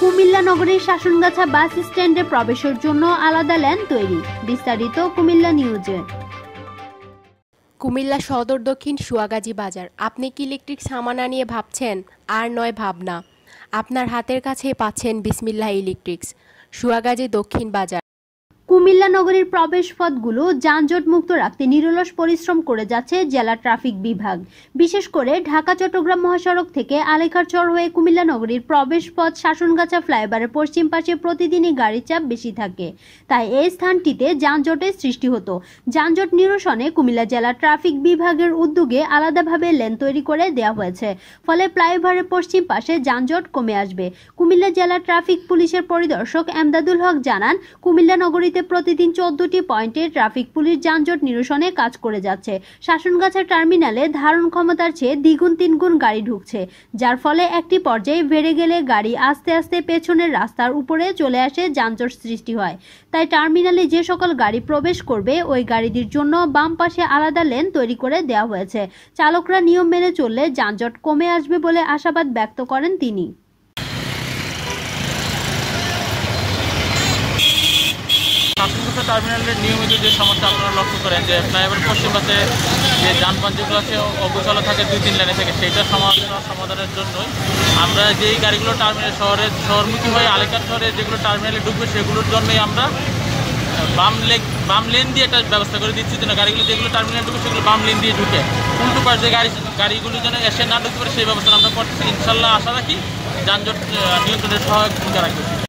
কুমিল্লা নগরীর শাসনগাছা বাস স্ট্যান্ডে প্রবেশের জন্য আলাদা ল্যান তৈরি, বিস্তারিত কুমিল্লা নিউজে। কুমিল্লা সদর দক্ষিণ সুয়াগাজী বাজার। আপনি কি ইলেকট্রিক সামানা নিয়ে ভাবছেন? আর নয় ভাবনা। আপনার হাতের কাছে পাচ্ছেন বিসমিল্লাহ ইলেকট্রিক্স। সুয়াগাজী দক্ষিণ বাজার। কুমিল্লা নগরীর প্রবেশ পথগুলো যানজট মুক্ত রাখতে নিরলস পরিশ্রম করে যাচ্ছে জেলা ট্রাফিক বিভাগ। বিশেষ করে ঢাকা, চট্টগ্রাম মহাসড়ক থেকে আলেখারচর হয়ে কুমিল্লা নগরীর প্রবেশ পথ শাসনগাছা ফ্লাইওভারের পশ্চিম পাশে প্রতিদিনই গাড়ির চাপ বেশি থাকে। তাই এই স্থানটিতে যানজটের সৃষ্টি হতো। যানজট নিরসনে কুমিল্লা জেলা ট্রাফিক বিভাগের উদ্যোগে আলাদাভাবে লেন তৈরি করে দেওয়া হয়েছে। ফলে ফ্লাইওভারের পশ্চিম পাশে যানজট কমে আসবে। কুমিল্লা জেলা ট্রাফিক পুলিশের পরিদর্শক এমদাদুল হক জানান, কুমিল্লা নগরীতে প্রতিদিন চোদ্দটি পয়েন্টে ট্রাফিক পুলিশ যানজট নিরসনে কাজ করে যাচ্ছে। শাসনগাছা টার্মিনালে ধারণ ক্ষমতার চেয়ে দ্বিগুণ তিনগুণ গাড়ি ঢুকছে, যার ফলে একটি পর্যায়ে বেড়ে গেলে গাড়ি আস্তে আস্তে পেছনের রাস্তার উপরে চলে আসে যানজট সৃষ্টি হয়। তাই টার্মিনালে যে সকল গাড়ি প্রবেশ করবে, ওই গাড়িটির জন্য বাম পাশে আলাদা লেন তৈরি করে দেওয়া হয়েছে। চালকরা নিয়ম মেনে চললে যানজট কমে আসবে বলে আশাবাদ ব্যক্ত করেন তিনি। শাসনকোষা টার্মিনালের নিয়মিত যে সমস্যা আপনারা লক্ষ্য করেন যে ফ্লাইওভার পশ্চিম পাশে যে যানবাহন যেগুলো আছে অবচল থাকে দুই, তিন লাইনে থেকে, সেইটা সমাধান সমাধানের জন্যই আমরা যেই গাড়িগুলো টার্মিনাল শহরে শহরমুখী হয়ে আলেকার শহরে যেগুলো টার্মিনালে ঢুকবে সেগুলোর জন্যই আমরা বাম লেগ বাম লেন দিয়ে একটা ব্যবস্থা করে দিচ্ছি যেন গাড়িগুলো যেগুলো টার্মিনাল ঢুকে সেগুলো বাম লেন দিয়ে ঢুকে। উল্টো পাশ যে গাড়ি গাড়িগুলো যেন এসে না ঢুকতে পারে সেই ব্যবস্থা আমরা করতেছি। ইনশাল্লাহ আশা রাখি যানজট নিয়ন্ত্রণের সহায়ক ভূমিকা রাখবে।